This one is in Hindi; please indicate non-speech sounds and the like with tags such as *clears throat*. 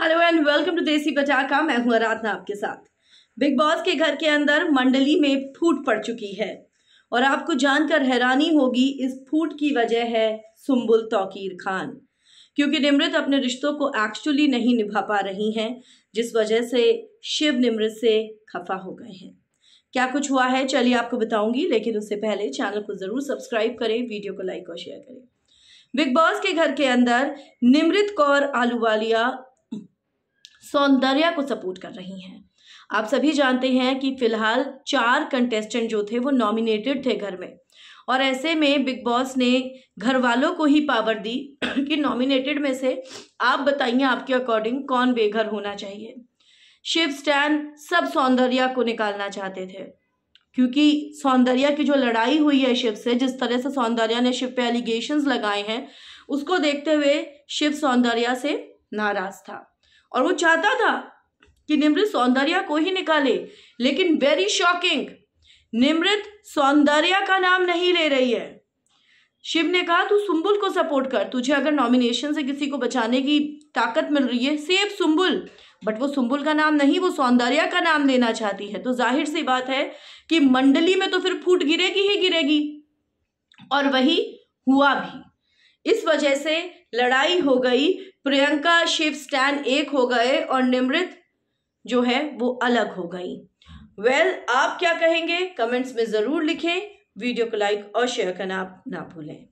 हेलो एंड वेलकम टू देसी पटाखा मैं हूँ आराधना आपके साथ। बिग बॉस के घर के अंदर मंडली में फूट पड़ चुकी है और आपको जानकर हैरानी होगी, इस फूट की वजह है सुम्बुल तौकीर खान। क्योंकि निमृत अपने रिश्तों को एक्चुअली नहीं निभा पा रही हैं, जिस वजह से शिव निमृत से खफा हो गए हैं। क्या कुछ हुआ है? चलिए आपको बताऊँगी, लेकिन उससे पहले चैनल को ज़रूर सब्सक्राइब करें वीडियो को लाइक और शेयर करें। बिग बॉस के घर के अंदर निमृत कौर आलूवालिया सौंदर्या को सपोर्ट कर रही हैं। आप सभी जानते हैं कि फ़िलहाल चार कंटेस्टेंट जो थे वो नॉमिनेटेड थे घर में। और ऐसे में बिग बॉस ने घर वालों को ही पावर दी *clears throat* कि नॉमिनेटेड में से आप बताइए आपके अकॉर्डिंग कौन बेघर होना चाहिए। शिव स्टैन सब सौंदर्या को निकालना चाहते थे। क्योंकि सौंदर्या की जो लड़ाई हुई है शिव से, जिस तरह से सौंदर्या ने शिव पे एलिगेशंस लगाए हैं, उसको देखते हुए शिव सौंदर्या से नाराज़ था। और वो चाहता था कि निमृत सौंदर्या को ही निकाले, लेकिन वेरी शॉकिंग निमृत सौंदर्या का नाम नहीं ले रही है। शिव ने कहा, तू सुम्बुल को सपोर्ट कर, तुझे अगर नॉमिनेशन से किसी को बचाने की ताकत मिल रही है सेव सुम्बुल बट वो सुम्बुल का नाम नहीं, वो सौंदर्या का नाम लेना चाहती है। तो ज़ाहिर सी बात है कि मंडली में तो फिर फूट गिरेगी ही गिरेगी। और वही हुआ भी। इस वजह से लड़ाई हो गई प्रियंका शिव स्टैन एक हो गए और निमृत जो है वो अलग हो गई। वेल well, आप क्या कहेंगे? कमेंट्स में ज़रूर लिखें वीडियो को लाइक और शेयर करना आप ना भूलें।